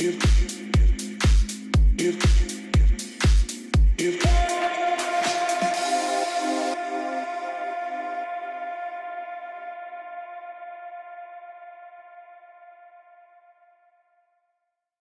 If